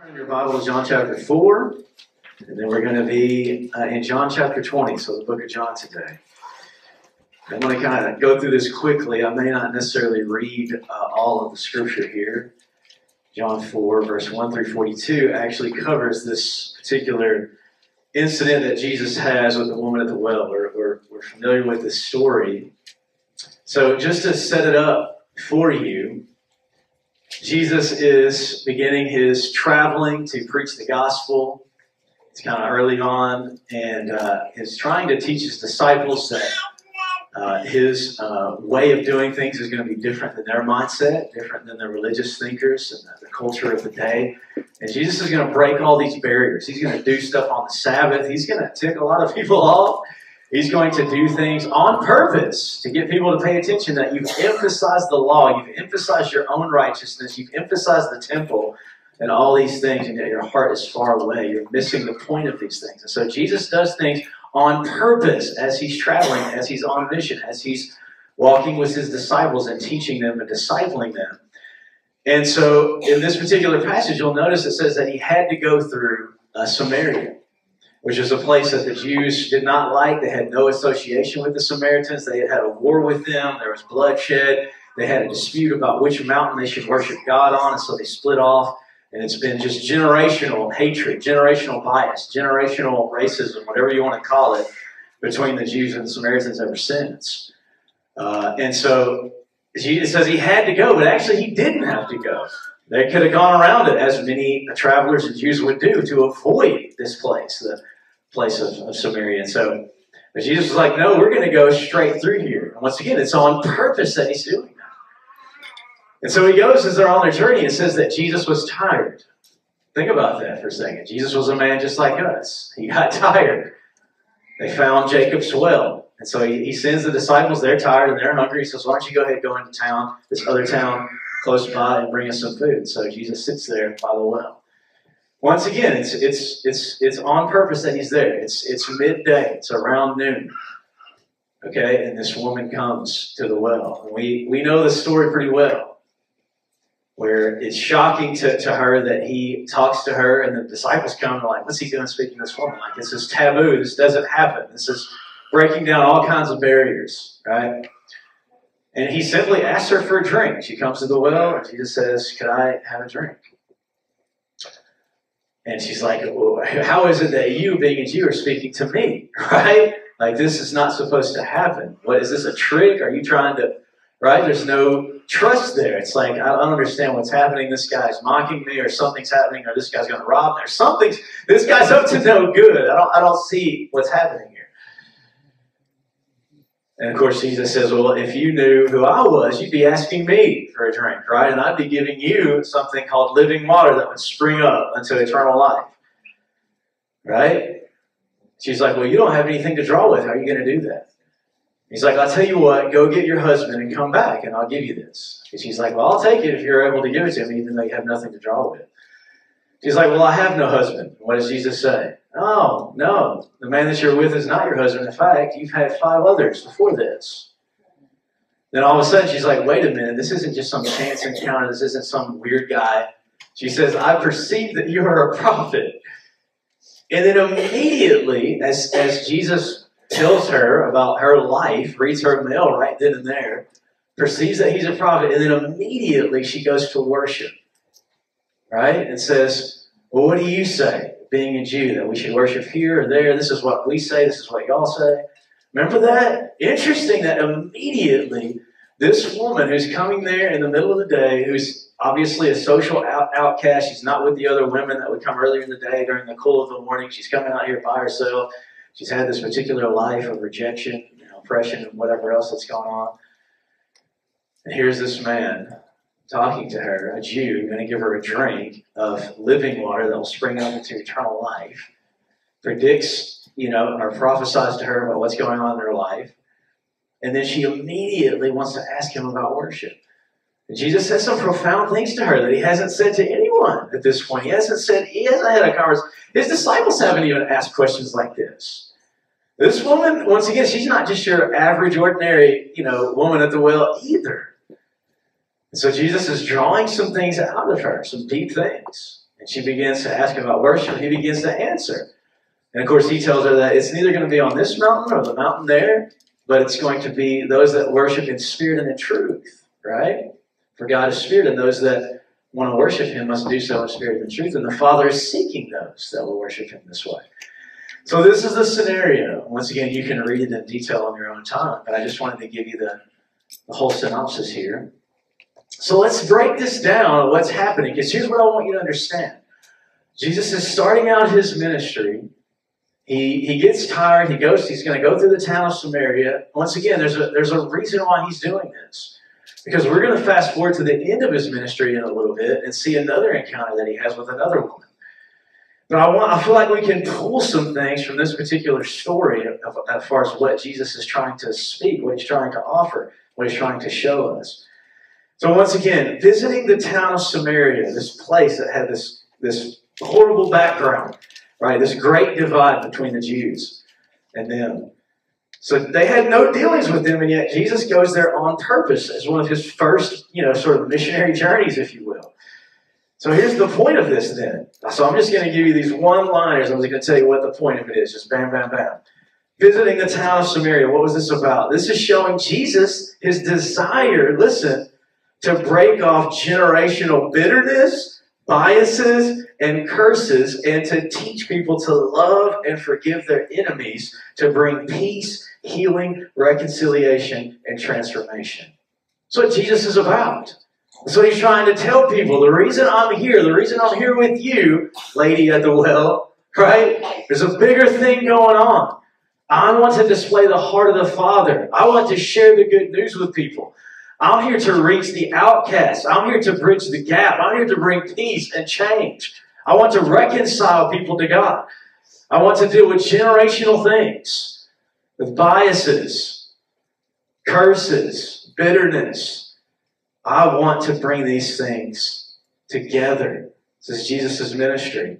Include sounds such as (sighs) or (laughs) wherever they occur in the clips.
Turn your Bible to John chapter 4, and then we're going to be uh, in John chapter 20, so the book of John today. I'm going to kind of go through this quickly. I may not necessarily read uh, all of the scripture here. John 4, verse 1 through 42, actually covers this particular incident that Jesus has with the woman at the well. We're, we're, we're familiar with this story. So, just to set it up for you, Jesus is beginning his traveling to preach the gospel. It's kind of early on, and uh, is trying to teach his disciples that uh, his uh, way of doing things is going to be different than their mindset, different than the religious thinkers and the, the culture of the day. And Jesus is going to break all these barriers. He's going to do stuff on the Sabbath. He's going to tick a lot of people off. He's going to do things on purpose to get people to pay attention that you've emphasized the law, you've emphasized your own righteousness, you've emphasized the temple and all these things, and yet your heart is far away. You're missing the point of these things. And so Jesus does things on purpose as he's traveling, as he's on mission, as he's walking with his disciples and teaching them and discipling them. And so in this particular passage, you'll notice it says that he had to go through uh, Samaria which is a place that the Jews did not like. They had no association with the Samaritans. They had had a war with them. There was bloodshed. They had a dispute about which mountain they should worship God on, and so they split off. And it's been just generational hatred, generational bias, generational racism, whatever you want to call it, between the Jews and the Samaritans ever since. Uh, and so Jesus says he had to go, but actually he didn't have to go. They could have gone around it, as many travelers and Jews would do, to avoid this place, the place of, of Samaria. And so but Jesus was like, no, we're going to go straight through here. And once again, it's on purpose that he's doing that. And so he goes as they're on their journey. It says that Jesus was tired. Think about that for a second. Jesus was a man just like us. He got (laughs) tired. They found Jacob's well. And so he, he sends the disciples. They're tired and they're hungry. He says, why don't you go ahead and go into town, this other town close by and bring us some food. So Jesus sits there by the well. Once again, it's it's it's it's on purpose that he's there. It's it's midday. It's around noon. Okay, and this woman comes to the well. And we we know the story pretty well. Where it's shocking to, to her that he talks to her and the disciples come and like, what's he doing speaking to this woman? Like this is taboo. This doesn't happen. This is breaking down all kinds of barriers, right? And he simply asks her for a drink. She comes to the well, and she just says, Could I have a drink? And she's like, How is it that you, being a Jew, are speaking to me? (laughs) Right? Like, this is not supposed to happen. What is this a trick? Are you trying to, right? There's no trust there. It's like, I don't understand what's happening. This guy's mocking me, or something's happening, or this guy's going to rob me, or something's, this guy's up to no good. I don't, I don't see what's happening here. And of course, Jesus says, Well, if you knew who I was, you'd be asking me for a drink, right? And I'd be giving you something called living water that would spring up unto eternal life, right? She's like, Well, you don't have anything to draw with. How are you going to do that? He's like, I'll tell you what, go get your husband and come back, and I'll give you this. And she's like, Well, I'll take it if you're able to give it to me, even though you have nothing to draw with. She's like, Well, I have no husband. What does Jesus say? Oh, no. The man that you're with is not your husband. In fact, you've had five others before this. Then all of a sudden she's like, wait a minute, this isn't just some chance encounter. This isn't some weird guy. She says, I perceive that you are a prophet. And then immediately, as, as Jesus tells her about her life, reads her mail right then and there, perceives that he's a prophet, and then immediately she goes to worship. Right? It says, Well, what do you say? being a Jew, that we should worship here or there. This is what we say, this is what y'all say. Remember that? Interesting that immediately this woman who's coming there in the middle of the day, who's obviously a social out- outcast, she's not with the other women that would come earlier in the day during the cool of the morning. She's coming out here by herself. She's had this particular life of rejection, know, oppression, and whatever else that's gone on. And here's this man talking to her, a Jew, going to give her a drink of living water that will spring up into eternal life, predicts, you know, or prophesies to her about what's going on in her life. And then she immediately wants to ask him about worship. And Jesus says some profound things to her that he hasn't said to anyone at this point. He hasn't said, he hasn't had a conversation. His disciples haven't even asked questions like this. This woman, once again, she's not just your average, ordinary, you know, woman at the well either. And so Jesus is drawing some things out of her, some deep things. And she begins to ask him about worship. He begins to answer. And of course, he tells her that it's neither going to be on this mountain or the mountain there, but it's going to be those that worship in spirit and in truth, right? For God is spirit, and those that want to worship him must do so in spirit and truth. And the Father is seeking those that will worship him this way. So this is the scenario. Once again, you can read it in detail on your own time, but I just wanted to give you the, the whole synopsis here. So let's break this down what's happening, because here's what I want you to understand. Jesus is starting out his ministry. He, he gets tired. He goes. He's going to go through the town of Samaria. Once again, there's a there's a reason why he's doing this, because we're going to fast forward to the end of his ministry in a little bit and see another encounter that he has with another woman. But I want I feel like we can pull some things from this particular story as far as what Jesus is trying to speak, what he's trying to offer, what he's trying to show us. So once again, visiting the town of Samaria, this place that had this, this horrible background, right? This great divide between the Jews and them. So they had no dealings with them, and yet Jesus goes there on purpose as one of his first, you know, sort of missionary journeys, if you will. So here's the point of this then. So I'm just going to give you these one liners. I'm just going to tell you what the point of it is. Just bam, bam, bam. Visiting the town of Samaria, what was this about? This is showing Jesus his desire, listen, to break off generational bitterness, biases, and curses, and to teach people to love and forgive their enemies, to bring peace, healing, reconciliation, and transformation. That's what Jesus is about. So he's trying to tell people the reason I'm here, the reason I'm here with you, lady at the well, right? There's a bigger thing going on. I want to display the heart of the Father. I want to share the good news with people. I'm here to reach the outcast. I'm here to bridge the gap. I'm here to bring peace and change. I want to reconcile people to God. I want to deal with generational things, with biases, curses, bitterness. I want to bring these things together. This is Jesus' ministry.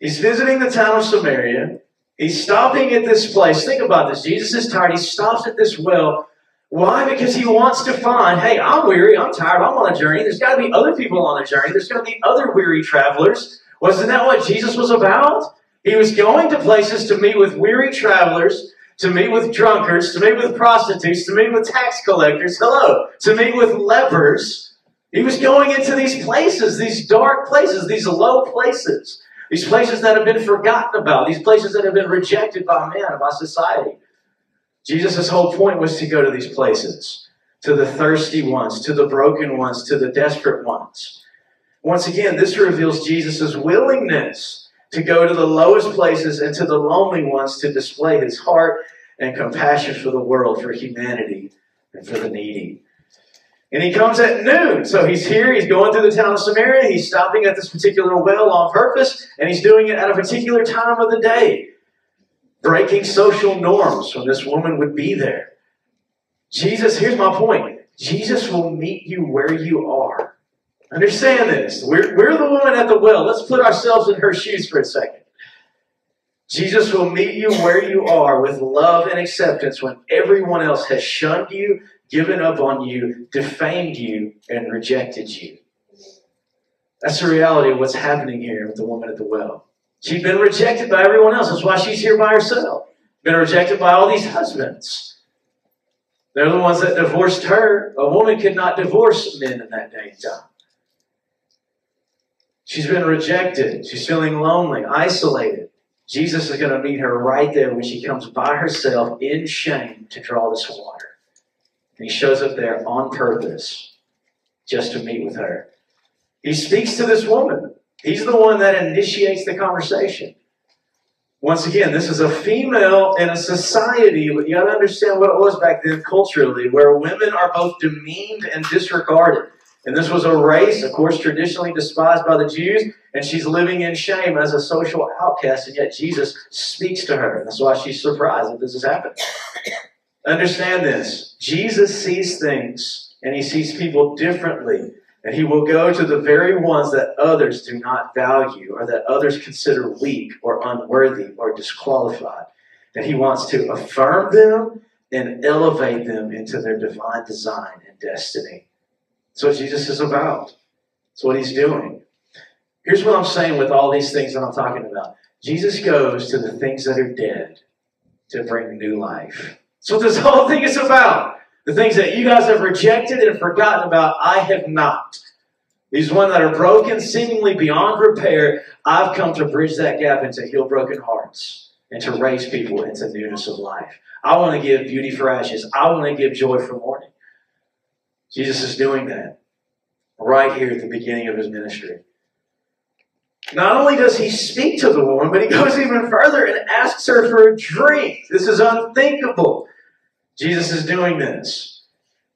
He's visiting the town of Samaria. He's stopping at this place. Think about this. Jesus is tired. He stops at this well why? Because he wants to find, hey, I'm weary, I'm tired, I'm on a journey. There's got to be other people on a journey. There's going to be other weary travelers. Wasn't that what Jesus was about? He was going to places to meet with weary travelers, to meet with drunkards, to meet with prostitutes, to meet with tax collectors, hello, to meet with lepers. He was going into these places, these dark places, these low places, these places that have been forgotten about, these places that have been rejected by man, by society. Jesus' whole point was to go to these places, to the thirsty ones, to the broken ones, to the desperate ones. Once again, this reveals Jesus' willingness to go to the lowest places and to the lonely ones to display his heart and compassion for the world, for humanity, and for the needy. And he comes at noon. So he's here, he's going through the town of Samaria, he's stopping at this particular well on purpose, and he's doing it at a particular time of the day breaking social norms when this woman would be there. Jesus, here's my point Jesus will meet you where you are. Understand this. We're, we're the woman at the well. Let's put ourselves in her shoes for a second. Jesus will meet you where you are with love and acceptance when everyone else has shunned you, given up on you, defamed you, and rejected you. That's the reality of what's happening here with the woman at the well. She's been rejected by everyone else. That's why she's here by herself. Been rejected by all these husbands. They're the ones that divorced her. A woman could not divorce men in that day and time. She's been rejected. She's feeling lonely, isolated. Jesus is going to meet her right there when she comes by herself in shame to draw this water. And he shows up there on purpose just to meet with her. He speaks to this woman. He's the one that initiates the conversation. Once again, this is a female in a society, but you got to understand what it was back then culturally, where women are both demeaned and disregarded. And this was a race, of course, traditionally despised by the Jews, and she's living in shame as a social outcast, and yet Jesus speaks to her. And that's why she's surprised that this has happened. Understand this Jesus sees things, and he sees people differently and he will go to the very ones that others do not value or that others consider weak or unworthy or disqualified. And he wants to affirm them and elevate them into their divine design and destiny. That's what Jesus is about. That's what he's doing. Here's what I'm saying with all these things that I'm talking about Jesus goes to the things that are dead to bring new life. That's what this whole thing is about. The things that you guys have rejected and forgotten about, I have not. These ones that are broken, seemingly beyond repair, I've come to bridge that gap and to heal broken hearts and to raise people into newness of life. I want to give beauty for ashes. I want to give joy for mourning. Jesus is doing that right here at the beginning of his ministry. Not only does he speak to the woman, but he goes even further and asks her for a drink. This is unthinkable. Jesus is doing this.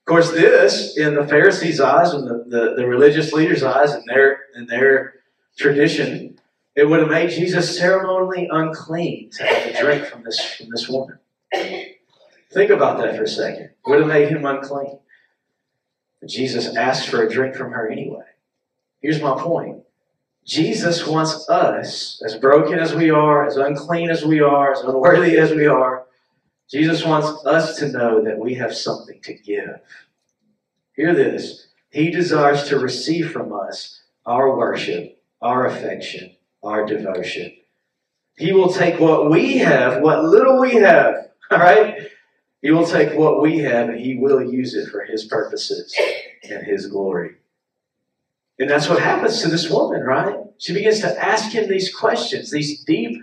Of course, this, in the Pharisees' eyes and the, the, the religious leaders' eyes and their, and their tradition, it would have made Jesus ceremonially unclean to have a drink from this, from this woman. Think about that for a second. It would have made him unclean. But Jesus asked for a drink from her anyway. Here's my point Jesus wants us, as broken as we are, as unclean as we are, as unworthy as we are, Jesus wants us to know that we have something to give. Hear this. He desires to receive from us our worship, our affection, our devotion. He will take what we have, what little we have, (laughs) all right? He will take what we have and he will use it for his purposes and his glory. And that's what happens to this woman, right? She begins to ask him these questions, these deep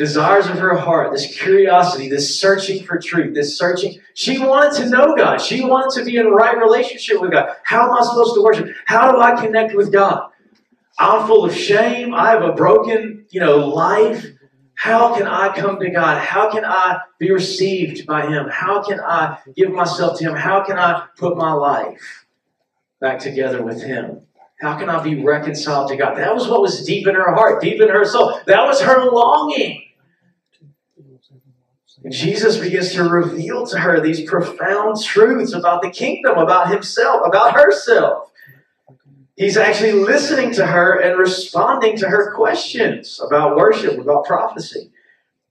desires of her heart, this curiosity, this searching for truth, this searching. She wanted to know God. She wanted to be in right relationship with God. How am I supposed to worship? How do I connect with God? I'm full of shame. I have a broken, you know, life. How can I come to God? How can I be received by Him? How can I give myself to Him? How can I put my life back together with Him? How can I be reconciled to God? That was what was deep in her heart, deep in her soul. That was her longing. Jesus begins to reveal to her these profound truths about the kingdom, about himself, about herself. He's actually listening to her and responding to her questions about worship, about prophecy.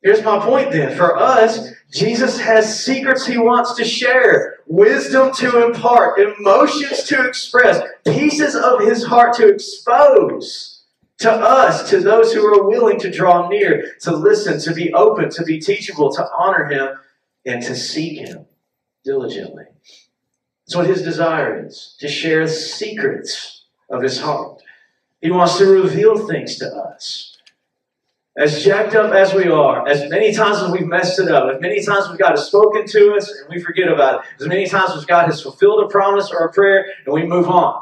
Here's my point then. For us, Jesus has secrets he wants to share, wisdom to impart, emotions to express, pieces of his heart to expose to us, to those who are willing to draw near, to listen, to be open, to be teachable, to honor him, and to seek him diligently. That's what his desire is to share the secrets of his heart. He wants to reveal things to us. As jacked up as we are, as many times as we've messed it up, as many times as God has spoken to us and we forget about it, as many times as God has fulfilled a promise or a prayer and we move on,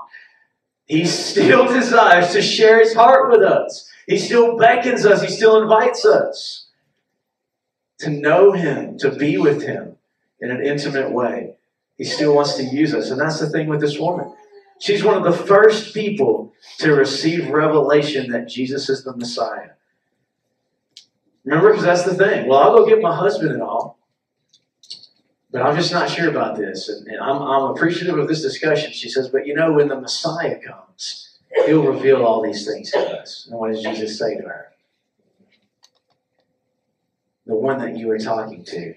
He still desires to share His heart with us. He still beckons us, He still invites us to know Him, to be with Him in an intimate way. He still wants to use us. And that's the thing with this woman. She's one of the first people to receive revelation that Jesus is the Messiah. Remember, because that's the thing. Well, I'll go get my husband and all, but I'm just not sure about this. And, and I'm, I'm appreciative of this discussion. She says, but you know, when the Messiah comes, he'll reveal all these things to us. And what does Jesus say to her? The one that you are talking to,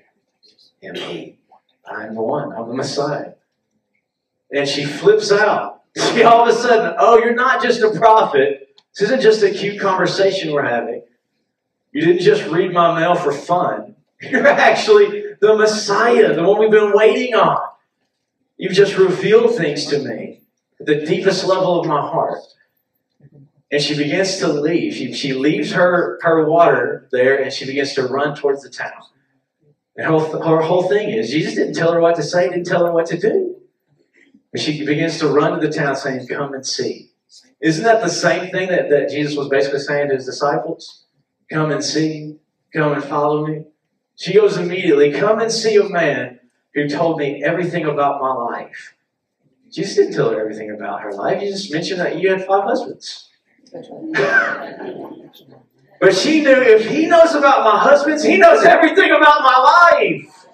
am he. I'm the one. I'm the Messiah. And she flips out. (laughs) She all of a sudden, oh, you're not just a prophet. This isn't just a cute conversation we're having. You didn't just read my mail for fun. (laughs) You're actually the Messiah, the one we've been waiting on. You've just revealed things to me at the deepest level of my heart. And she begins to leave. She, she leaves her, her water there and she begins to run towards the town. And her, her whole thing is Jesus didn't tell her what to say, didn't tell her what to do. But she begins to run to the town saying, Come and see. Isn't that the same thing that, that Jesus was basically saying to his disciples? Come and see. Come and follow me. She goes immediately, Come and see a man who told me everything about my life. Jesus didn't tell her everything about her life. He just mentioned that you had five husbands. but she knew if he knows about my husbands, he knows everything about my life.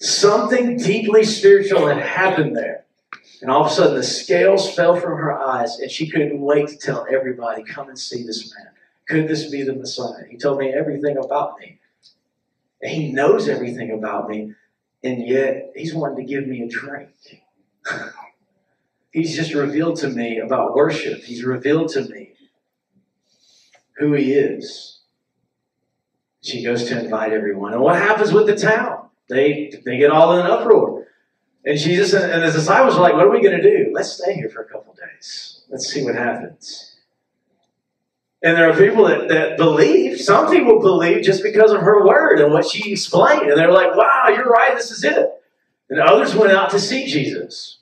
Something deeply spiritual had happened there. And all of a sudden, the scales fell from her eyes, and she couldn't wait to tell everybody, Come and see this man. Could this be the Messiah? He told me everything about me. And he knows everything about me, and yet he's wanting to give me a drink. (laughs) He's just revealed to me about worship. He's revealed to me who He is. She goes to invite everyone. And what happens with the town? They, they get all in an uproar. And Jesus and, his disciples are like, What are we going to do? Let's stay here for a couple days. Let's see what happens. And there are people that, that believe, some people believe just because of her word and what she explained. And they're like, wow, you're right, this is it. And others went out to see Jesus.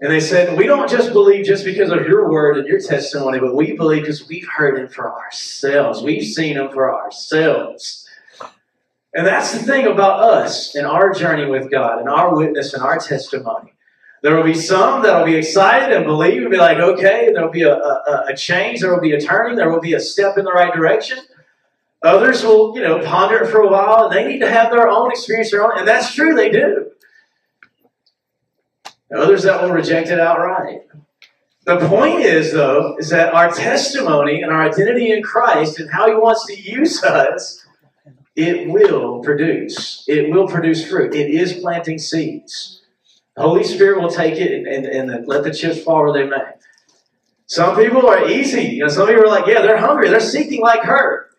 And they said, We don't just believe just because of your word and your testimony, but we believe because we've heard him for ourselves. We've seen him for ourselves. And that's the thing about us and our journey with God and our witness and our testimony. There will be some that will be excited and believe and be like, okay, there will be a, a, a change, there will be a turning, there will be a step in the right direction. Others will, you know, ponder it for a while and they need to have their own experience, their own, and that's true, they do. Others that will reject it outright. The point is, though, is that our testimony and our identity in Christ and how He wants to use us, it will produce. It will produce fruit. It is planting seeds. The Holy Spirit will take it and, and, and let the chips fall where they may. Some people are easy. You know, some people are like, yeah, they're hungry. They're seeking like her.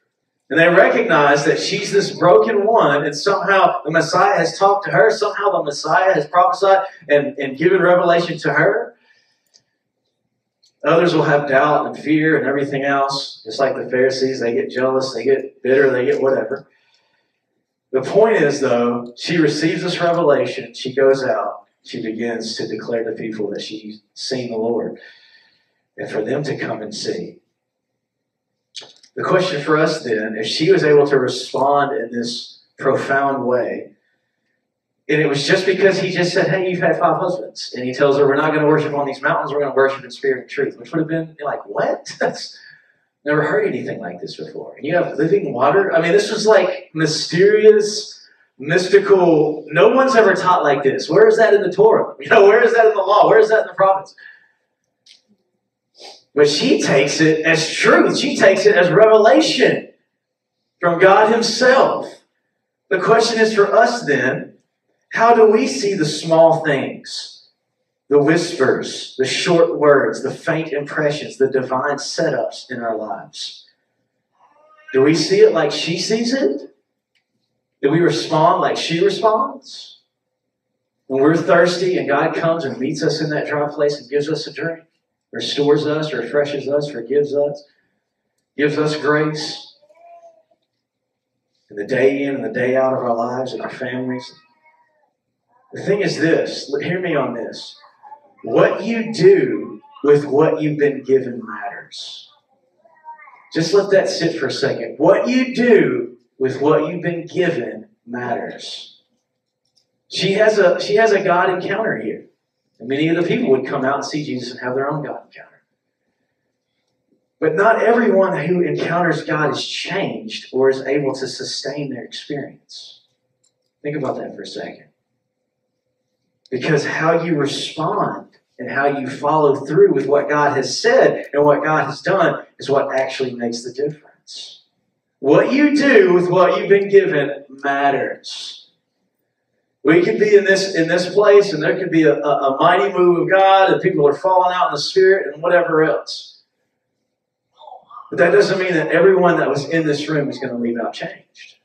And they recognize that she's this broken one, and somehow the Messiah has talked to her. Somehow the Messiah has prophesied and, and given revelation to her. Others will have doubt and fear and everything else, just like the Pharisees. They get jealous, they get bitter, they get whatever. The point is, though, she receives this revelation, she goes out, she begins to declare to people that she's seen the Lord and for them to come and see. The question for us then, if she was able to respond in this profound way, and it was just because he just said, Hey, you've had five husbands. And he tells her, We're not going to worship on these mountains, we're going to worship in spirit and truth, which would have been like, What? (laughs) That's never heard anything like this before. And you have living water? I mean, this was like mysterious mystical. No one's ever taught like this. Where is that in the Torah? (laughs) You know, where is that in the law? Where is that in the prophets? But she takes it as truth. She takes it as revelation from God Himself. The question is for us then how do we see the small things, the whispers, the short words, the faint impressions, the divine setups in our lives? Do we see it like she sees it? Do we respond like she responds? When we're thirsty and God comes and meets us in that dry place and gives us a drink, restores us, refreshes us, forgives us, gives us grace. And the day in and the day out of our lives and our families. The thing is this hear me on this. What you do with what you've been given matters. Just let that sit for a second. What you do with what you've been given matters. She has a she has a God encounter here. And many of the people would come out and see Jesus and have their own God encounter. But not everyone who encounters God is changed or is able to sustain their experience. Think about that for a second. Because how you respond and how you follow through with what God has said and what God has done is what actually makes the difference. What you do with what you've been given matters. We could be in this in this place, and there could be a, a, a mighty move of God, and people are falling out in the spirit, and whatever else. But that doesn't mean that everyone that was in this room is going to leave out changed.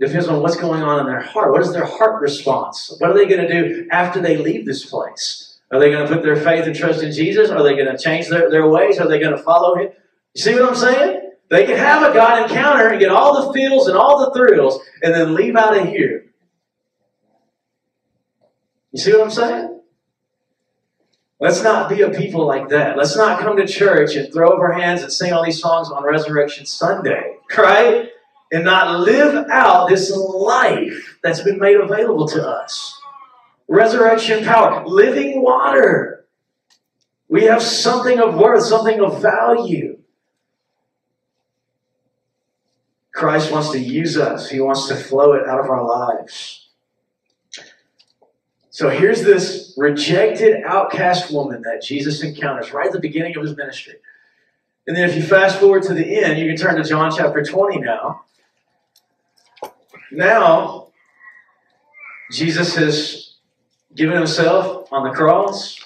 It depends on what's going on in their heart. What is their heart response? What are they going to do after they leave this place? Are they going to put their faith and trust in Jesus? Are they going to change their, their ways? Are they going to follow Him? You see what I'm saying? They can have a God encounter and get all the feels and all the thrills and then leave out of here. You see what I'm saying? Let's not be a people like that. Let's not come to church and throw up our hands and sing all these songs on Resurrection Sunday, (laughs) right? And not live out this life that's been made available to us. Resurrection power, living water. We have something of worth, something of value. Christ wants to use us, He wants to flow it out of our lives. So here's this rejected, outcast woman that Jesus encounters right at the beginning of his ministry. And then if you fast forward to the end, you can turn to John chapter 20 now. Now, Jesus has given himself on the cross.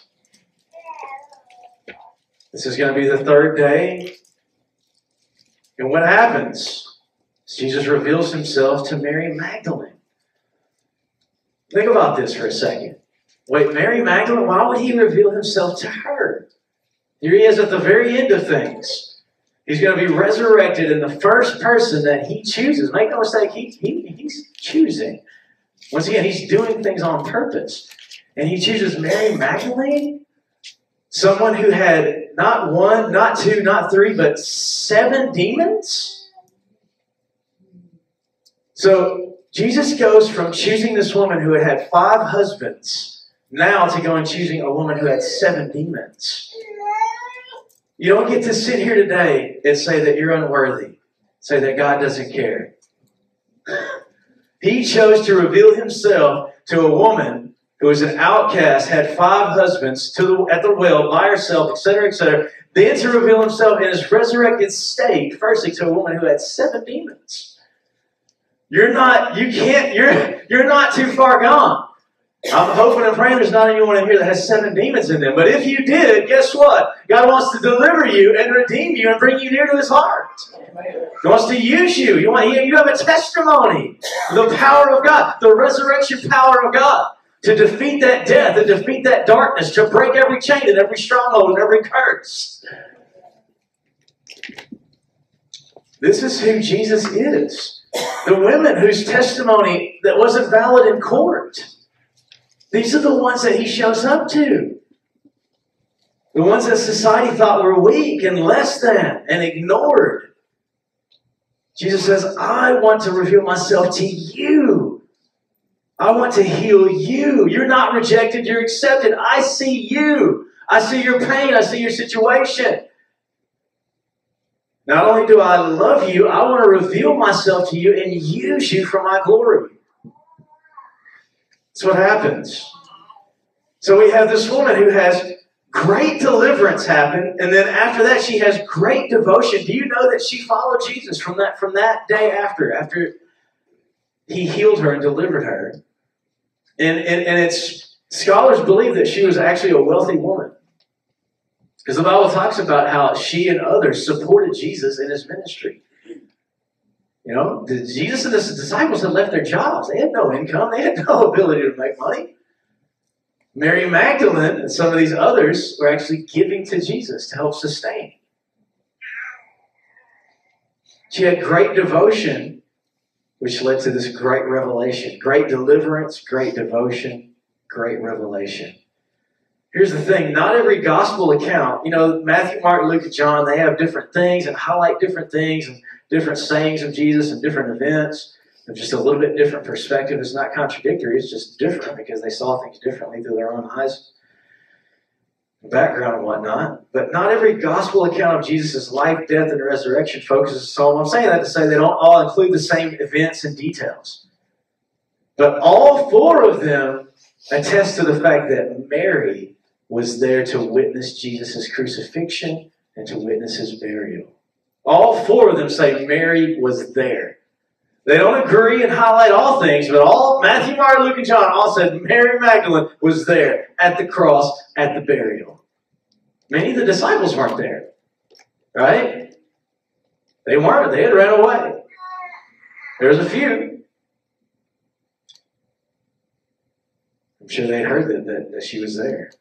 This is going to be the third day. And what happens? Jesus reveals himself to Mary Magdalene. Think about this for a second. Wait, Mary Magdalene, why would he reveal himself to her? Here he is at the very end of things. He's going to be resurrected, and the first person that he chooses, make no mistake, he, he, he's choosing. Once again, he's doing things on purpose. And he chooses Mary Magdalene, someone who had not one, not two, not three, but seven demons. So Jesus goes from choosing this woman who had had five husbands now to going choosing a woman who had seven demons. You don't get to sit here today and say that you're unworthy, say that God doesn't care. He chose to reveal himself to a woman who was an outcast, had five husbands the, at the well by herself, etc., etc., then to reveal himself in his resurrected state, firstly to a woman who had seven demons. You're not, you can't, you're, you're not too far gone. I'm hoping and praying there's not anyone in here that has seven demons in them. But if you did, guess what? God wants to deliver you and redeem you and bring you near to His heart. He wants to use you. You, want, you have a testimony. The power of God, the resurrection power of God to defeat that death and defeat that darkness, to break every chain and every stronghold and every curse. This is who Jesus is. The women whose testimony that wasn't valid in court. These are the ones that he shows up to. The ones that society thought were weak and less than and ignored. Jesus says, I want to reveal myself to you. I want to heal you. You're not rejected, you're accepted. I see you. I see your pain, I see your situation. Not only do I love you, I want to reveal myself to you and use you for my glory. That's what happens. So we have this woman who has great deliverance happen, and then after that she has great devotion. Do you know that she followed Jesus from that from that day after after he healed her and delivered her? And and, and it's scholars believe that she was actually a wealthy woman. Because the Bible talks about how she and others supported Jesus in his ministry. You know, Jesus and his disciples had left their jobs. They had no income, they had no (laughs) ability to make money. Mary Magdalene and some of these others were actually giving to Jesus to help sustain. She had great devotion, which led to this great revelation. Great deliverance, great devotion, great revelation. Here's the thing not every gospel account, you know, Matthew, Mark, Luke, and John, they have different things and highlight different things. And different sayings of Jesus and different events. just a little bit different perspective. It's not contradictory, it's just different because they saw things differently through their own eyes, background, and whatnot. But not every gospel account of Jesus' life, death, and resurrection focuses on. I'm saying that to say they don't all include the same events and details. But all four of them attest to the fact that Mary was there to witness Jesus' crucifixion and to witness his burial. All four of them say Mary was there. They don't agree and highlight all things, but all Matthew, Mark, Luke, and John all said Mary Magdalene was there at the cross at the burial. Many of the disciples weren't there, right? They weren't. They had ran away. There's a few. I'm sure they heard that, that, that she was there.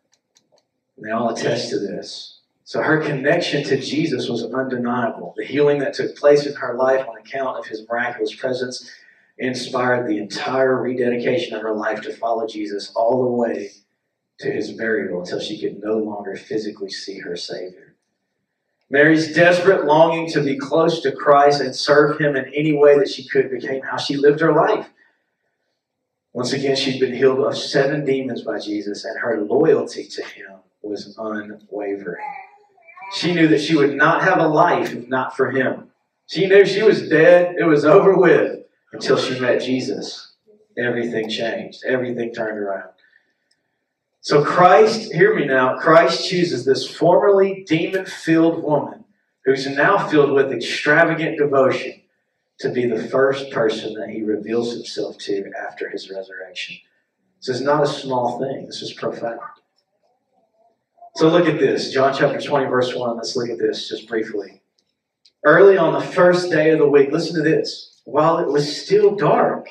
And they all attest to this. So her connection to Jesus was undeniable. The healing that took place in her life on account of his miraculous presence inspired the entire rededication of her life to follow Jesus all the way to his burial until she could no longer physically see her Savior. Mary's desperate longing to be close to Christ and serve him in any way that she could became how she lived her life. Once again, she'd been healed of seven demons by Jesus, and her loyalty to him was unwavering. She knew that she would not have a life if not for him. She knew she was dead. It was over with until she met Jesus. Everything changed. Everything turned around. So Christ, hear me now, Christ chooses this formerly demon filled woman who's now filled with extravagant devotion to be the first person that he reveals himself to after his resurrection. This is not a small thing, this is profound So look at this. John chapter 20, verse 1. Let's look at this just briefly. Early on the first day of the week, listen to this. While it was still dark.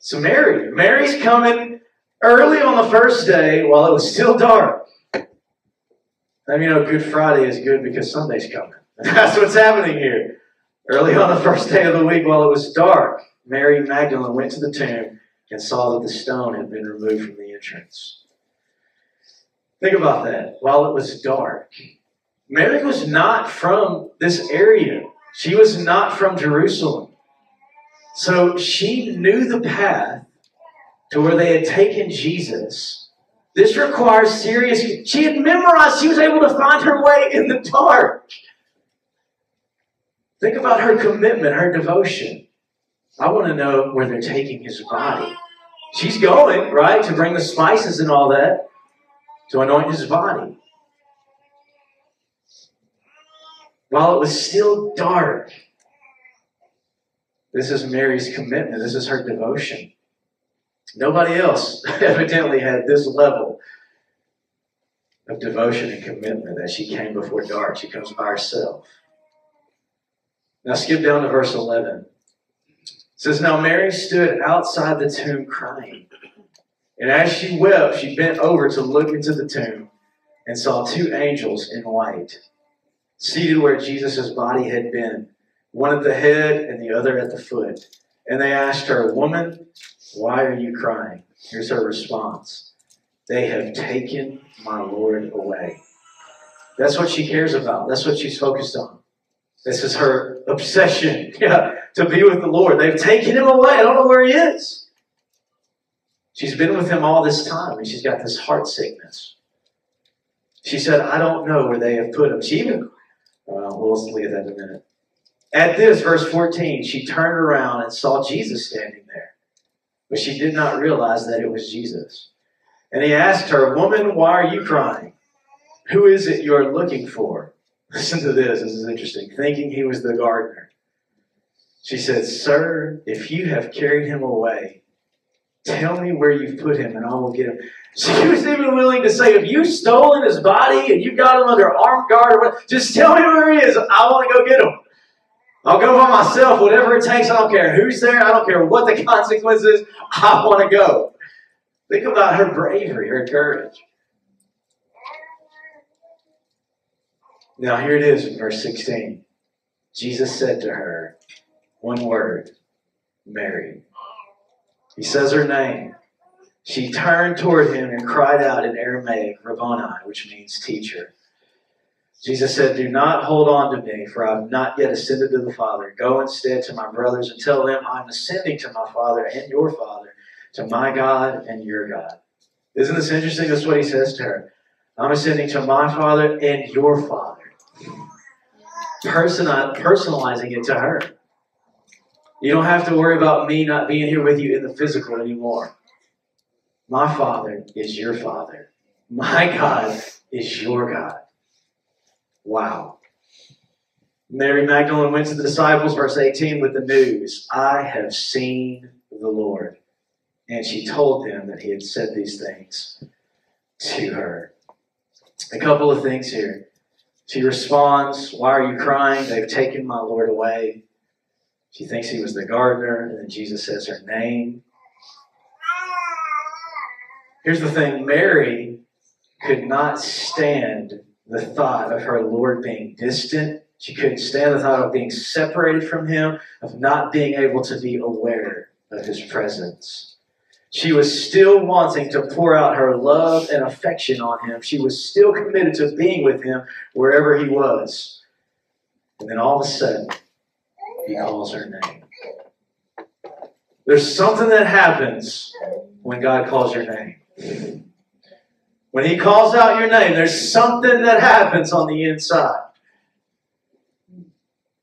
So Mary, Mary's coming early on the first day while it was still dark. Now you know Good Friday is good because Sunday's coming. (laughs) That's what's happening here. Early on the first day of the week while it was dark, Mary Magdalene went to the tomb and saw that the stone had been removed from the entrance. Think about that. While it was dark, Mary was not from this area. She was not from Jerusalem. So she knew the path to where they had taken Jesus. This requires serious. She had memorized, she was able to find her way in the dark. Think about her commitment, her devotion. I want to know where they're taking his body. She's going, right, to bring the spices and all that to anoint his body. While it was still dark, this is Mary's commitment. This is her devotion. Nobody else (laughs) evidently had this level of devotion and commitment as she came before dark. She comes by herself. Now skip down to verse 11. It says, Now Mary stood outside the tomb crying. And as she wept, she bent over to look into the tomb and saw two angels in white, seated where Jesus' body had been, one at the head and the other at the foot. And they asked her, Woman, why are you crying? Here's her response They have taken my Lord away. That's what she cares about. That's what she's focused on. This is her obsession (laughs) yeah, to be with the Lord. They've taken him away. I don't know where he is. She's been with him all this time, and she's got this heart sickness. She said, I don't know where they have put him. She even, well, at that in a minute. At this, verse 14, she turned around and saw Jesus standing there. But she did not realize that it was Jesus. And he asked her, Woman, why are you crying? Who is it you are looking for? (laughs) Listen to this. This is interesting. Thinking he was the gardener. She said, Sir, if you have carried him away, tell me where you've put him and I will get him. She was even willing to say, if you've stolen his body and you've got him under armed guard, or what, just tell me where he is. I want to go get him. I'll go by myself, whatever it takes. I don't care who's there. I don't care what the (laughs) consequences. I want to go. Think about her bravery, her courage. Now, here it is in verse 16. Jesus said to her, one word, Mary. He says her name. She turned toward him and cried out in Aramaic, Rabboni, which means teacher. Jesus said, Do not hold on to me, for I have not yet ascended to the Father. Go instead to my brothers and tell them I'm ascending to my Father and your Father, to my God and your God. Isn't this interesting? That's what he says to her. I'm ascending to my Father and your Father. personalizing it to her. You don't have to worry about me not being here with you in the physical anymore. My Father is your Father. My God is your God. Wow. Mary Magdalene went to the disciples, verse 18, with the news I have seen the Lord. And she told them that he had said these things to her. A couple of things here. She responds, Why are you crying? They've taken my Lord away. She thinks he was the gardener, and then Jesus says her name. Here's the thing Mary could not stand the thought of her Lord being distant. She couldn't stand the thought of being separated from him, of not being able to be aware of his presence. She was still wanting to pour out her love and affection on him. She was still committed to being with him wherever he was. And then all of a sudden, he calls her name. There's something that happens when God calls your name. When he calls out your name, there's something that happens on the inside.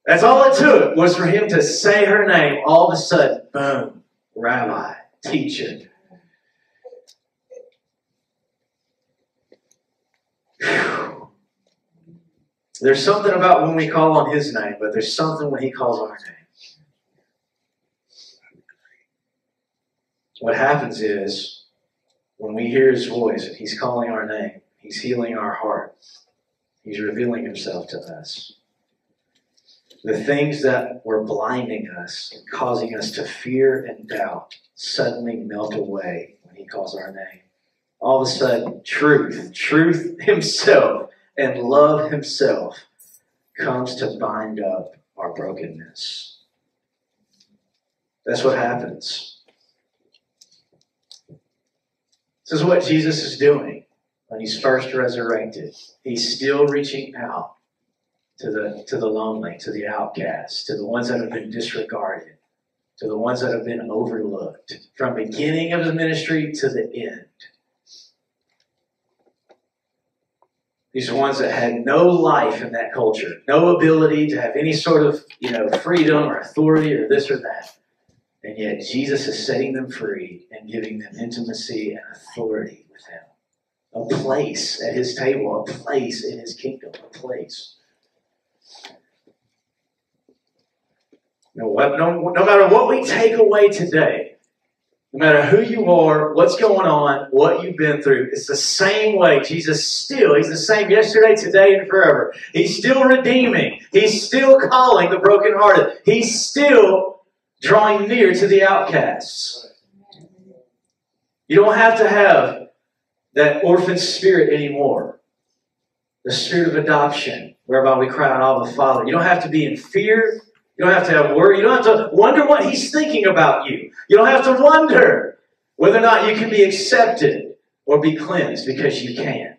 That's all it took was for him to say her name. All of a sudden, boom, rabbi teacher. Whew. There's something about when we call on his name, but there's something when he calls our name. What happens is when we hear his voice and he's calling our name, He's healing our heart. He's revealing himself to us. The things that were blinding us, causing us to fear and doubt, suddenly melt away when he calls our name. All of a sudden, truth, truth (laughs) himself, and love himself comes to bind up our brokenness. That's what happens. This is what Jesus is doing when he's first resurrected. He's still reaching out to the, to the lonely, to the outcast, to the ones that have been disregarded, to the ones that have been overlooked, from beginning of the ministry to the end. These are ones that had no life in that culture, no ability to have any sort of, you know, freedom or authority or this or that. And yet Jesus is setting them free and giving them intimacy and authority with him. A place at his table, a place in his kingdom, a place. No, no, no matter what we take away today, no matter who you are, what's going on, what you've been through, it's the same way. Jesus still, He's the same yesterday, today, and forever. He's still redeeming. He's still calling the brokenhearted. He's still drawing near to the outcasts. You don't have to have that orphan spirit anymore. The spirit of adoption, whereby we cry out, Abba, Father. You don't have to be in fear. You don't have to have worry. You don't have to wonder what He's thinking about you. You don't have to wonder whether or not you can be accepted or be cleansed because you can.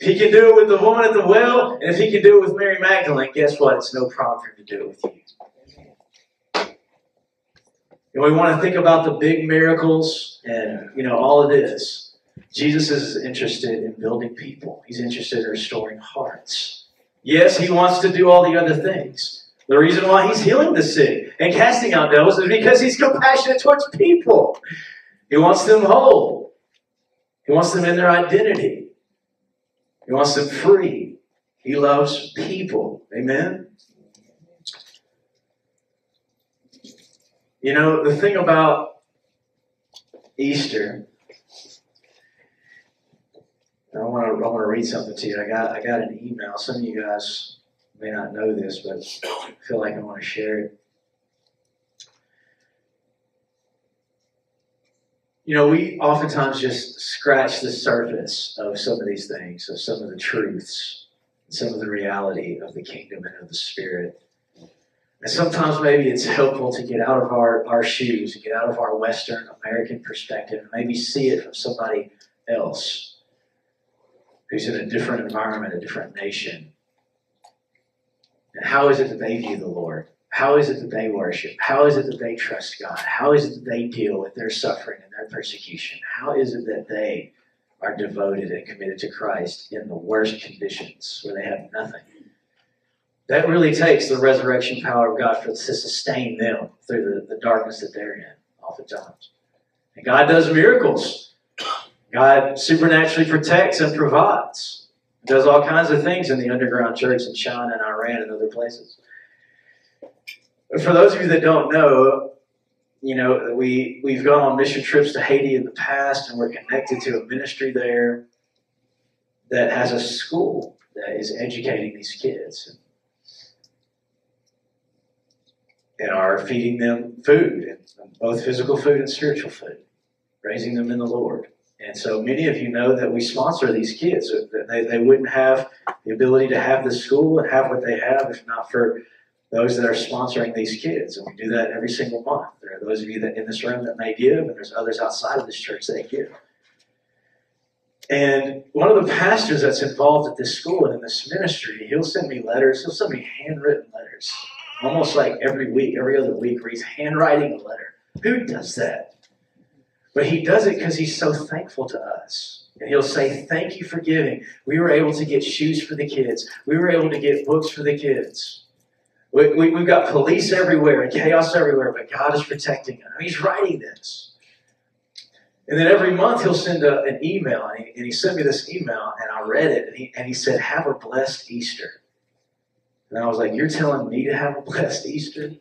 If He can do it with the woman at the well, and if He can do it with Mary Magdalene, guess what? It's no problem for Him to do it with you. And we want to think about the big miracles and you know all of this. Jesus is interested in building people. He's interested in restoring hearts. Yes, he wants to do all the other things. The reason why he's healing the sick and casting out devils is because he's compassionate towards people. He wants them whole. He wants them in their identity. He wants them free. He loves people. Amen? You know, the thing about Easter, I want to I want to read something to you. I got I got an email. Some of you guys may not know this, but I feel like I want to share it. You know, we oftentimes just scratch the surface of some of these things, of some of the truths, some of the reality of the kingdom and of the spirit. And sometimes maybe it's helpful to get out of our, our shoes, get out of our Western American perspective, and maybe see it from somebody else who's in a different environment, a different nation, how is it that they view the Lord? How is it that they worship? How is it that they trust God? How is it that they deal with their suffering and their persecution? How is it that they are devoted and committed to Christ in the worst conditions where they have nothing? That really takes the resurrection power of God for, to sustain them through the, the darkness that they're in, oftentimes. And God does miracles. God supernaturally protects and provides does all kinds of things in the underground church in China and Iran and other places. For those of you that don't know, you know, we, we've gone on mission trips to Haiti in the past, and we're connected to a ministry there that has a school that is educating these kids and are feeding them food, both physical food and spiritual food, raising them in the Lord. And so many of you know that we sponsor these kids. They, they wouldn't have the ability to have the school and have what they have if not for those that are sponsoring these kids. And we do that every single month. There are those of you that in this room that may give, and there's others outside of this church that give. And one of the pastors that's involved at this school and in this ministry, he'll send me letters. He'll send me handwritten letters, almost like every week, every other week, where he's handwriting a letter. Who does that? But he does it because he's so thankful to us. And he'll say, Thank you for giving. We were able to get shoes for the kids, we were able to get books for the kids. We, we, have got police everywhere and chaos everywhere, but God is protecting us. He's writing this. And then every month he'll send a, an email, and he, and he, sent me this email, and I read it, and he, and he said, Have a blessed Easter. And I was like, You're telling me to have a blessed Easter?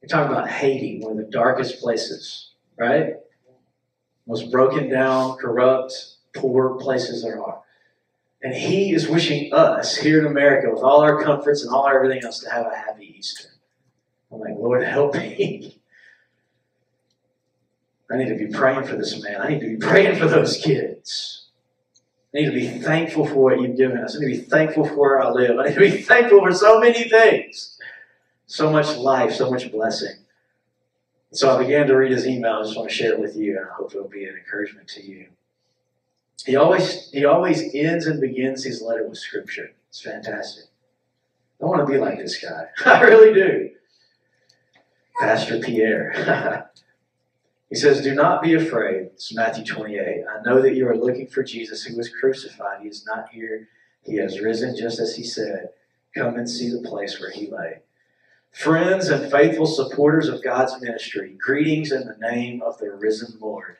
You're talking about Haiti, one of the darkest places, right? Most broken down, corrupt, poor places there are. And he is wishing us here in America, with all our comforts and all our everything else, to have a happy Easter. I'm like, Lord, help me. (laughs) I need to be praying for this man. I need to be praying for those kids. I need to be thankful for what you've given us. I need to be thankful for where I live. I need to be (laughs) thankful for so many things. So much life, so much blessing. So I began to read his email. I just want to share it with you, and I hope it'll be an encouragement to you. He always he always ends and begins his letter with scripture. It's fantastic. I want to be like this guy. (laughs) I really do. Pastor Pierre. (laughs) he says, Do not be afraid. It's Matthew 28. I know that you are looking for Jesus who was crucified. He is not here. He has risen just as he said. Come and see the place where he lay. Friends and faithful supporters of God's ministry, greetings in the name of the risen Lord.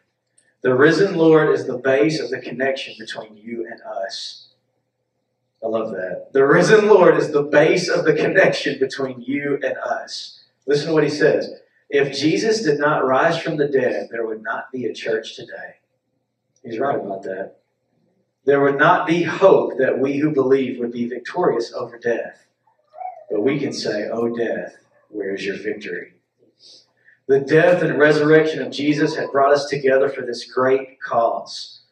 The risen Lord is the base of the connection between you and us. I love that. The risen Lord is the base of the connection between you and us. Listen to what he says. If Jesus did not rise from the dead, there would not be a church today. He's right about that. There would not be hope that we who believe would be victorious over death. But we can say, Oh, death, where is your victory? The death and resurrection of Jesus had brought us together for this great cause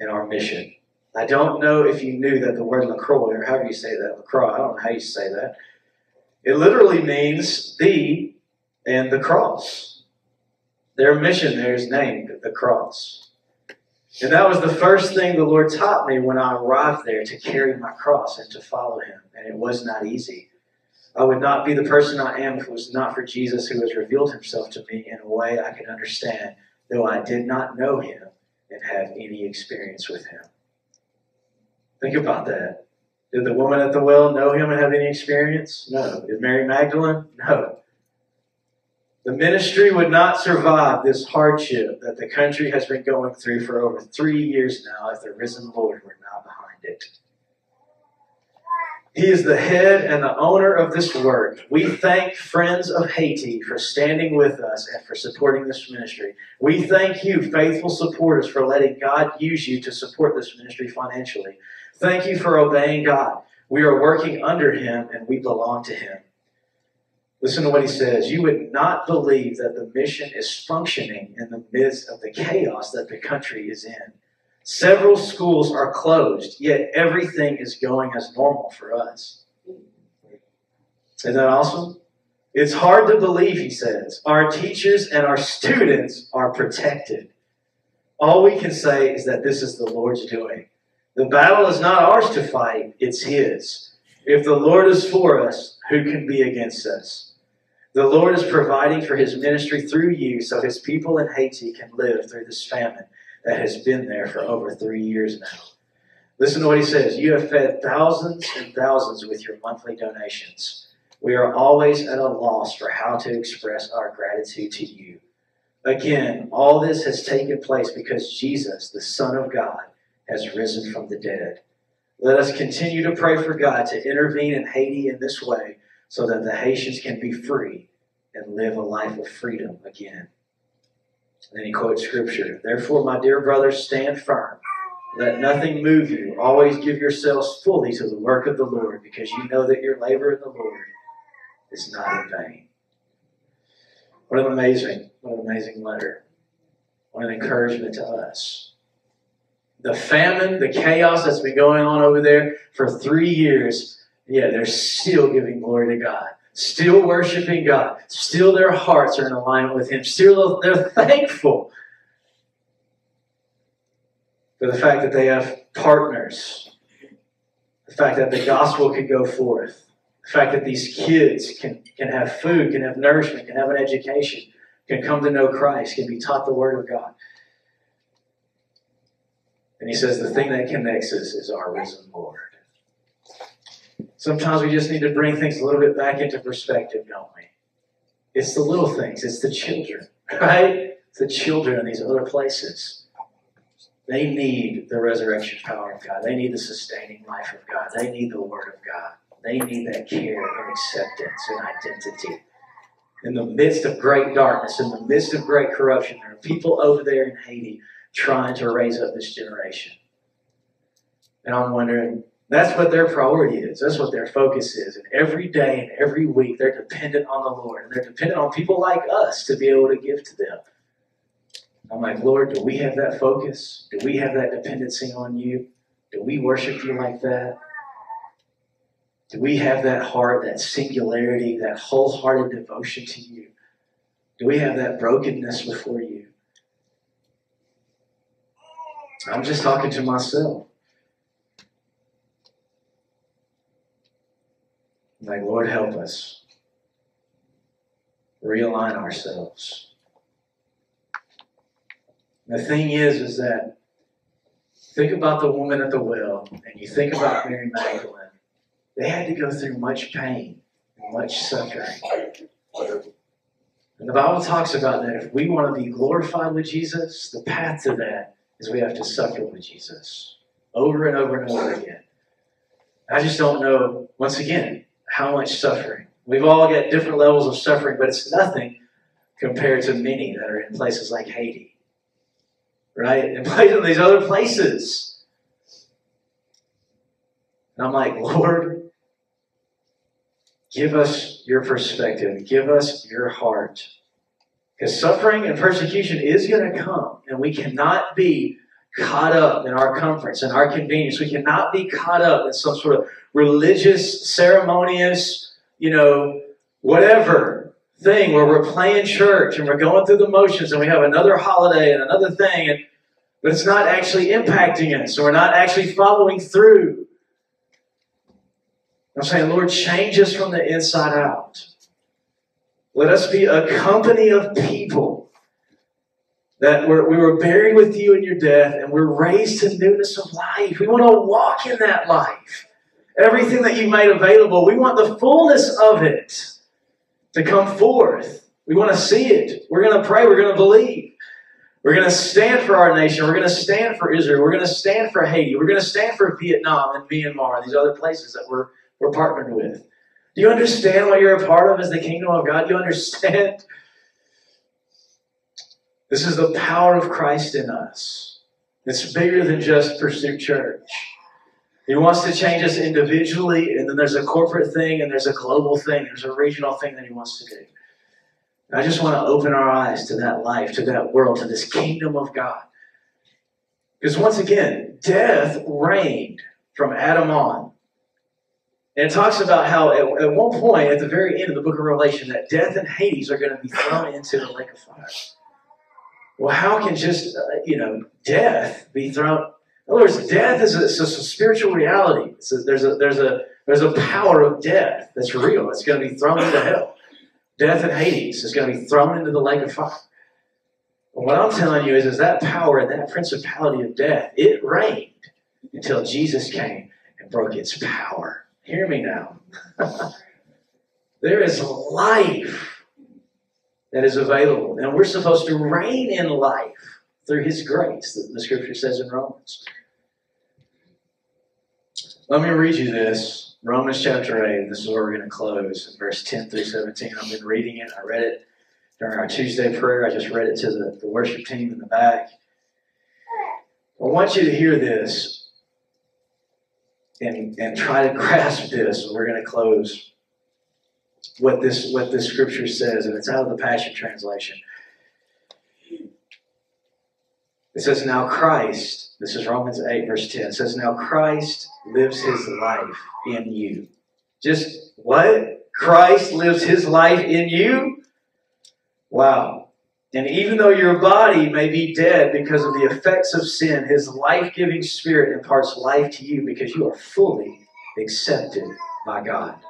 and our mission. I don't know if you knew that the word LaCroix, or however you say that, LaCroix, I don't know how you say that. It literally means the and the cross. Their mission there is named the cross. And that was the first thing the Lord taught me when I arrived there to carry my cross and to follow Him. And it was not easy. I would not be the person I am if it was not for Jesus who has revealed himself to me in a way I can understand, though I did not know him and have any experience with him. Think about that. Did the woman at the well know him and have any experience? No. Did Mary Magdalene? No. The ministry would not survive this hardship that the country has been going through for over three years now if the risen Lord were not behind it. He is the head and the owner of this work. We thank Friends of Haiti for standing with us and for supporting this ministry. We thank you, faithful supporters, for letting God use you to support this ministry financially. Thank you for obeying God. We are working under Him and we belong to Him. Listen to what he says. You would not believe that the mission is functioning in the midst of the chaos that the country is in. Several schools are closed, yet everything is going as normal for us. Isn't that awesome? It's hard to believe, he says. Our teachers and our students are protected. All we can say is that this is the Lord's doing. The battle is not ours to fight, it's His. If the Lord is for us, who can be against us? The Lord is providing for His ministry through you so His people in Haiti can live through this famine that has been there for over three years now. Listen to what he says. You have fed thousands and thousands with your monthly donations. We are always at a loss for how to express our gratitude to you. Again, all this has taken place because Jesus, the Son of God, has risen from the dead. Let us continue to pray for God to intervene in Haiti in this way so that the Haitians can be free and live a life of freedom again. And then he quotes scripture. Therefore, my dear brothers, stand firm. Let nothing move you. Always give yourselves fully to the work of the Lord, because you know that your labor in the Lord is not in vain. What an amazing, what an amazing letter. What an encouragement to us. The famine, the chaos that's been going on over there for three years, yeah, they're still giving glory to God still worshiping God, still their hearts are in alignment with Him, still they're (laughs) thankful for the fact that they have partners, the fact that the gospel could go forth, the fact that these kids can, can have food, can have nourishment, can have an education, can come to know Christ, can be taught the Word of God. And he says the thing that connects us is our risen Lord. Sometimes we just need to bring things a little bit back into perspective, don't we? It's the little things, it's the children, (laughs) right? The children in these other places. They need the resurrection power of God. They need the sustaining life of God. They need the Word of God. They need that care and acceptance and identity. In the midst of great darkness, in the midst of great corruption, there are people over there in Haiti trying to raise up this generation. And I'm wondering, that's what their priority is. That's what their focus is. And every day and every week, they're dependent on the Lord. And they're dependent on people like us to be able to give to them. I'm like, Lord, do we have that focus? Do we have that dependency on you? Do we worship you like that? Do we have that heart, that singularity, that wholehearted devotion to you? Do we have that brokenness before you? I'm just talking to myself. Like, Lord, help us realign ourselves. The thing is, is that think about the woman at the well, and you think about Mary Magdalene. They had to go through much pain and much suffering. And the Bible talks about that if we want to be glorified with Jesus, the path to that is we have to suffer with Jesus over and over and over again. I just don't know, once again, how much suffering. We've all got different levels of suffering, but it's nothing compared to many that are in places like Haiti, right? And (laughs) places in these other places. And I'm like, (laughs) Lord, give us your perspective, give us your heart. Because suffering and persecution is going to come, and we cannot be caught up in our comforts and our convenience. We cannot be caught up in some sort of religious, ceremonious, you know, whatever thing where we're playing church and we're going through the motions and we have another holiday and another thing, and, but it's not actually impacting us. So we're not actually following through. I'm saying, Lord, change us from the inside out. Let us be a company of people that we're, we were buried with you in your death and we're raised to newness of life. We want to walk in that life. Everything that you've made available, we want the fullness of it to come forth. We want to see it. We're going to pray. We're going to believe. We're going to stand for our nation. We're going to stand for Israel. We're going to stand for Haiti. We're going to stand for Vietnam and Myanmar and these other places that we're, we're partnered with. Do you understand what you're a part of as the kingdom of God? Do you understand? This is the power of Christ in us. It's bigger than just Pursuit Church. He wants to change us individually, and then there's a corporate thing, and there's a global thing, there's a regional thing that He wants to do. And I just want to open our eyes to that life, to that world, to this kingdom of God. Because once again, death reigned from Adam on. And it talks about how at, at, one point, at the very end of the book of Revelation, that death and Hades are going to be thrown into the lake of fire. Well, how can just, uh, you know, death be thrown? In other words, death is a, a spiritual reality. A, there's, a, there's, a, there's a power of death that's real. It's going to be thrown into hell. Death and Hades is going to be thrown into the lake of fire. And what I'm telling you is, is that power and that principality of death, it reigned until Jesus came and broke its power. Hear me now. (laughs) there is life that is available, and we're supposed to reign in life through His grace, the scripture says in Romans. Let me read you this Romans chapter 8. This is where we're going to close, verse 10 through 17. I've been reading it. I read it during our Tuesday prayer. I just read it to the, the worship team in the back. I want you to hear this and, and try to (laughs) grasp this. We're going to close what this what this scripture says, and it's out of the Passion Translation. It says, Now Christ, this is Romans 8, verse 10, it says, Now Christ lives his life in you. Just what? Christ lives his life in you? Wow. And even though your body may be dead because of the effects of sin, his life giving spirit imparts life to you because you are fully accepted by God.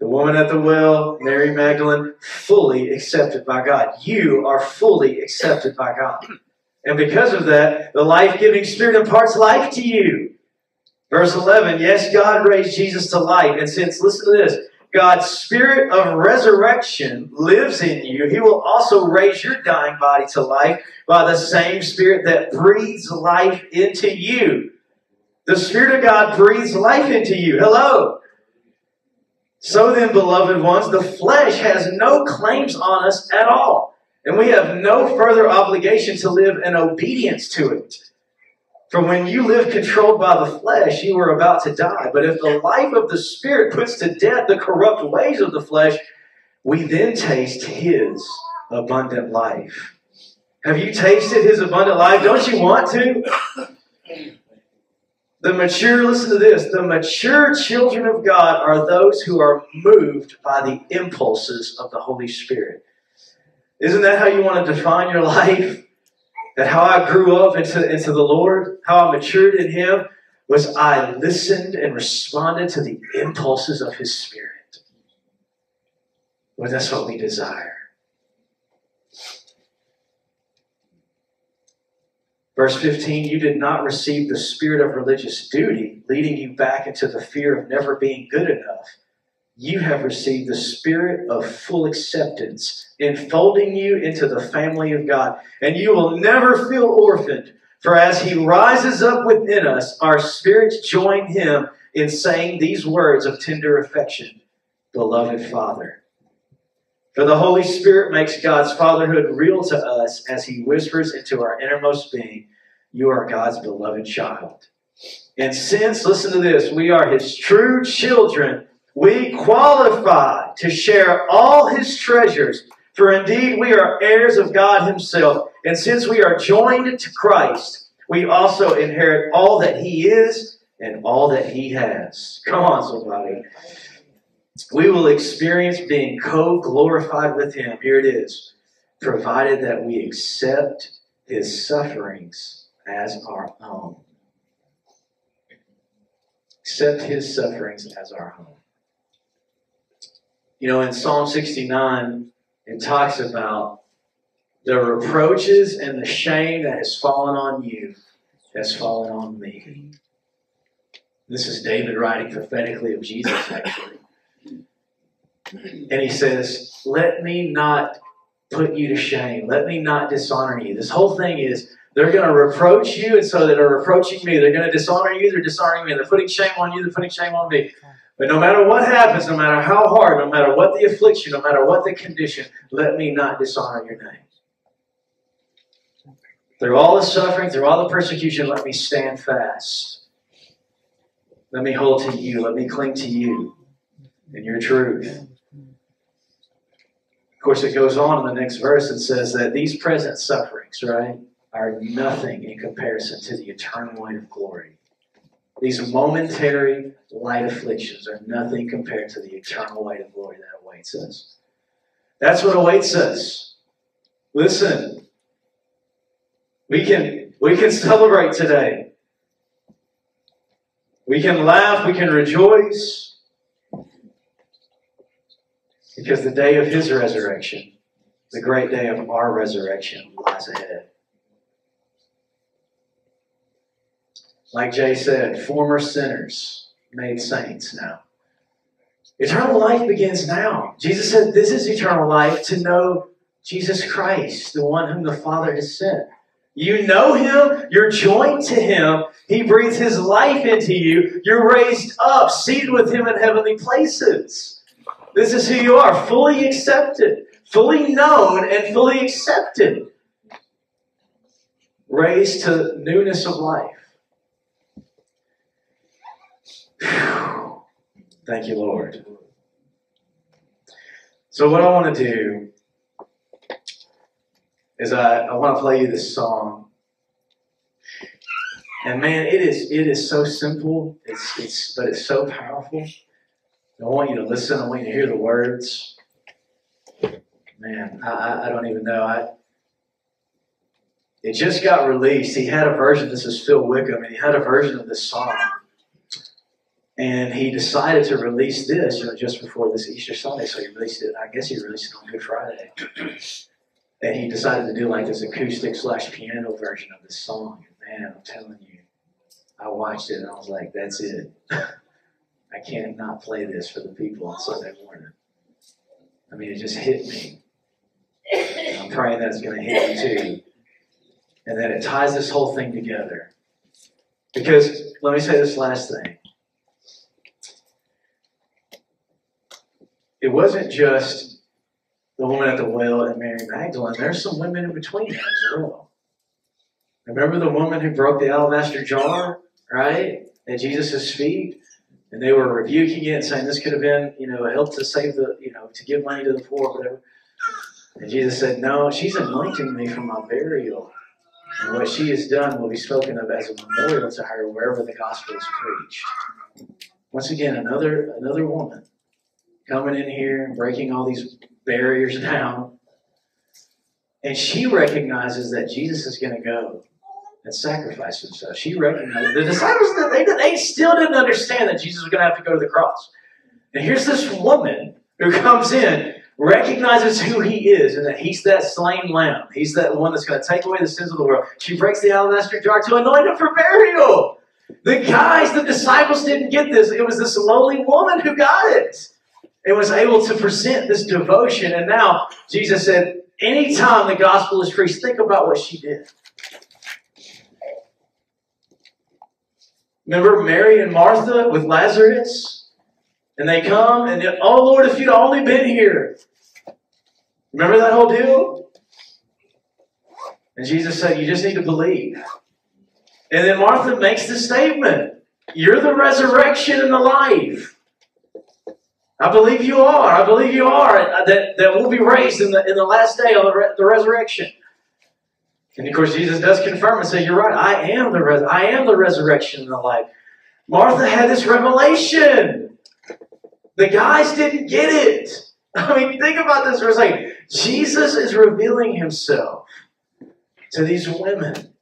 The woman at the well, Mary Magdalene, fully accepted by God. You are fully accepted by God. And because of that, the life giving spirit imparts life to you. Verse 11, yes, God raised Jesus to life. And since, listen to this, God's spirit of resurrection lives in you, He will also raise your dying body to life by the same spirit that breathes life into you. The Spirit of God breathes life into you. Hello. So then, beloved ones, the flesh has no claims on us at all. And we have no further obligation to live in obedience to it. For when you live controlled by the flesh, you are about to die. But if the life of the Spirit puts to death the corrupt ways of the flesh, we then taste His abundant life. Have you tasted His abundant life? Don't you want to? The mature, listen to this, the mature children of God are those who are moved by the impulses of the Holy Spirit. Isn't that how you want to define your (laughs) life? That how I grew up into, into the Lord, how I matured in Him, was I listened and responded to the impulses of His Spirit. Well, that's what we desire. Verse 15, you did not receive the spirit of religious duty, leading you back into the fear of never being good enough. You have received the spirit of full acceptance, enfolding you into the family of God. And you will never feel orphaned, for as He rises up within us, our spirits join Him in saying these words of tender affection Beloved Father. For the Holy Spirit makes God's fatherhood real to us as He whispers into our innermost being, You are God's beloved child. And since, listen to this, we are His true children, we qualify to share all His treasures. For indeed, we are heirs of God Himself. And since we are joined to Christ, we also inherit all that He is and all that He has. Come on, somebody we will experience being co glorified with Him. Here it is provided that we accept His sufferings as our own. Accept His sufferings as our own. You know, in Psalm 69, it talks about the reproaches and the shame that has fallen on you has fallen on me. This is David writing prophetically of Jesus, actually. And he says, Let me not put you to shame. Let me not dishonor you. This whole thing is they're going to reproach you, and so they're reproaching me. They're going to dishonor you, they're dishonoring me. They're putting shame on you, they're putting shame on me. But no matter what happens, no matter how hard, no matter what the affliction, no matter what the condition, let me not dishonor your name. Through all the suffering, through all the persecution, let me stand fast. Let me hold to you. Let me cling to you and your truth Of course, it goes on in the next verse and says that these present sufferings, right, are nothing in comparison to the eternal weight of glory. These momentary light afflictions are nothing compared to the eternal weight of glory that awaits us. That's what awaits us. Listen, we can we can celebrate today. We can laugh, we can rejoice. Because the day of his resurrection, the great day of our resurrection, lies ahead. Like Jay said, former sinners made saints now. Eternal life begins now. Jesus said, This is eternal life to know Jesus Christ, the one whom the Father has sent. You know him, you're joined to him, he breathes his life into you, you're raised up, seated with him in heavenly places. This is who you are, fully accepted, fully known, and fully accepted. Raised to newness of life. (sighs) Thank you, Lord. So, what I want to do is I, I want to play you this song. And man, it is it is so simple. It's it's but it's so powerful. I want you to listen. I want you to hear the words. Man, I, I don't even know. I it just got released. He had a version. This is Phil Wickham, and he had a version of this song. And he decided to release this, you know, just before this Easter Sunday. So he released it. I guess he released it on Good Friday. and he decided to do like this acoustic slash piano version of this song. And man, I'm telling you, I watched it and I was like, that's it. (laughs) I can't not play this for the people on Sunday morning. I mean, it just hit me. I'm praying that it's going to hit you too. And then it ties this whole thing together. Because, let me say this last thing. It wasn't just the woman at the well and Mary Magdalene, there's some women in between as well. Remember the woman who broke the alabaster jar, right, at Jesus' feet? And they were rebuking it saying this could have been, you know, a help to save the, you know, to give money to the poor, whatever. And Jesus said, No, she's anointing me for my burial. And what she has done will be spoken of as a memorial to her wherever the gospel is preached. Once again, another another woman coming in here and breaking all these barriers (laughs) down. And she recognizes that Jesus is going to go and sacrifice himself. She recognized the disciples they, they still didn't understand that Jesus was going to have to go to the cross. And here's this woman who comes in, recognizes who he is, and that he's that slain lamb. He's that one that's going to take away the sins of the world. She breaks the alabaster jar to anoint him for burial. The guys, the disciples didn't get this. It was this lowly woman who got it. And was able to present this devotion. And now Jesus said, anytime the gospel is preached, think about what she did. Remember Mary and Martha with Lazarus? And they come and, oh Lord, if you'd only been here. Remember that whole deal? And Jesus said, You just need to believe. And then Martha makes the statement You're the resurrection and the life. I believe you are. I believe you are. Uh, that, that will be raised in the, in the last day on the, re- the resurrection. And of course, Jesus does confirm and say, "You're right. I am the res- I am the resurrection and the life." Martha had this revelation. The guys didn't get it. (laughs) I mean, think about this for a second. Jesus is revealing Himself to these women,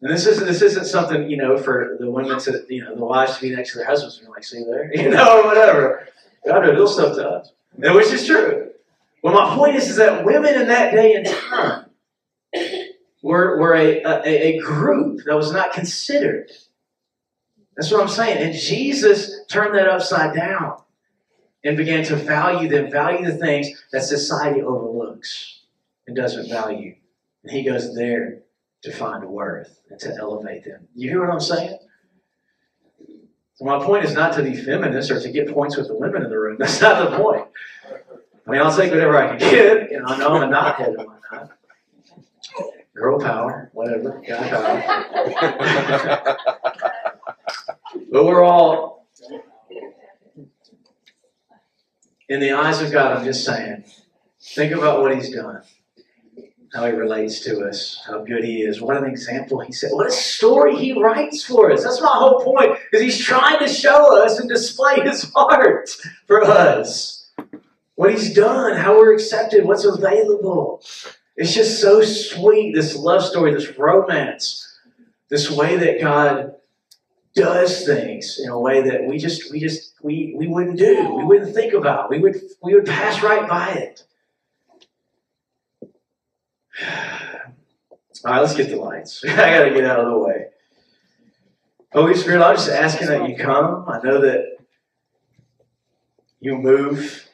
and this isn't this isn't something you know for the women to you know the wives to be next to their husbands and like, "See there," (laughs) you know, whatever. God reveals stuff to us, and which is true. Well, my point is, is that women in that day and time were, were a, a, a group that was not considered. That's what I'm saying. And Jesus turned that upside down and began to value them, value the things that society overlooks and doesn't value. And he goes there to find worth and to elevate them. You hear what I'm saying? My point is not to be feminist or to get points with the women in the room. (laughs) That's not the point. I mean, I'll take whatever I can get. You know, I know I'm a knothead and whatnot girl power, whatever, guy power. (laughs) but we're all, in the eyes of God, I'm just saying, think about what He's done, how He relates to us, how good He is. What an example He said. What a story He writes for us. That's my whole point, is He's trying to show us and display His (laughs) heart for us. What He's done, how we're accepted, what's available. It's just so sweet, this love story, this romance, this way that God does things in a way that we just we just we we wouldn't do, we wouldn't think about. We would we would pass right by it. All right, let's get the lights. (laughs) I gotta get out of the way. Holy Spirit, I'm just asking that you come. I know that you move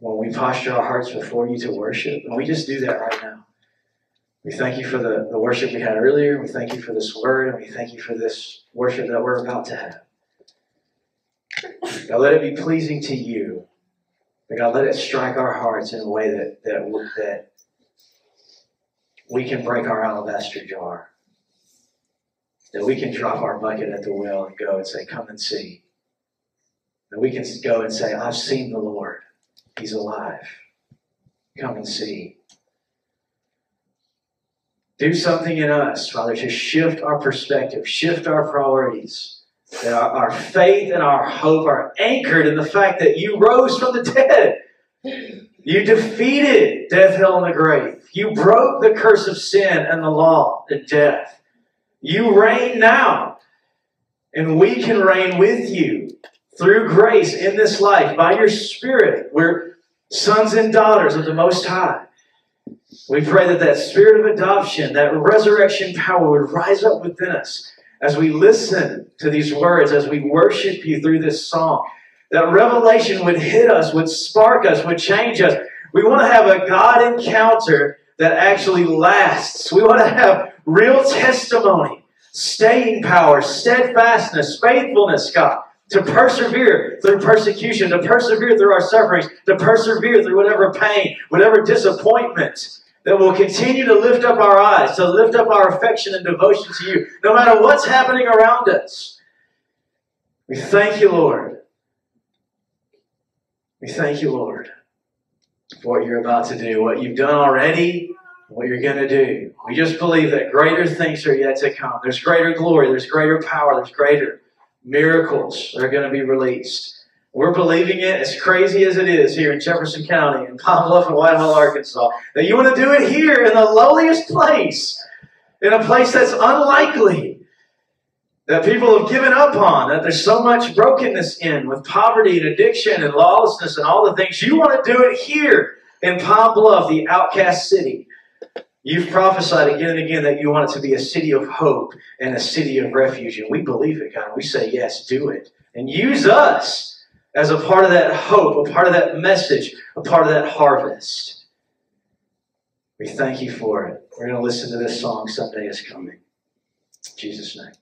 when we posture our hearts before you to worship. And we just do that right now. We thank you for the, the worship we had earlier. We thank you for this word, and we thank you for this worship that we're about to have. God, let it be pleasing to you. God, let it strike our hearts in a way that, that, that we can break our alabaster jar. That we can drop our bucket at the well and go and say, Come and see. That we can go and say, I've seen the Lord. He's alive. Come and see. Do something in us, Father, to shift our perspective, shift our priorities. That our, our faith and our hope are anchored in the fact that you rose from the dead. You defeated death, hell, and the grave. You broke the curse of sin and the law and death. You reign now. And we can reign with you through grace in this life by your Spirit. We're sons and daughters of the Most High. We pray that that spirit of adoption, that resurrection power would rise up within us as we listen to these words, as we worship you through this song. That revelation would hit us, would spark us, would change us. We want to have a God encounter that actually lasts. We want to have real testimony, staying power, steadfastness, faithfulness, God to persevere through persecution, to persevere through our sufferings, to persevere through whatever pain, whatever disappointment, that will continue to lift up our eyes, to lift up our affection and devotion to you, no matter what's happening around us. We thank you, Lord. We thank you, Lord, for what you're about to do, what you've done already, what you're going to do. We just believe that greater things are yet to come. There's greater glory, there's greater power, there's greater miracles that are going to be released. We're believing it as crazy as it is here in Jefferson County, in Pine Bluff and White Hall, Arkansas, that you want to do it here in the lowliest place, in a place that's unlikely, that people have given up on, that there's so much brokenness in with poverty and addiction and lawlessness and all the things. You want to do it here in Pine Bluff, the outcast city. You've prophesied again and again that you want it to be a city of hope and a city of refuge. And we believe it, God. We say, yes, do it. And use us as a part of that hope, a part of that message, a part of that harvest. We thank you for it. We're going to listen to this song Sunday is coming. In Jesus' name.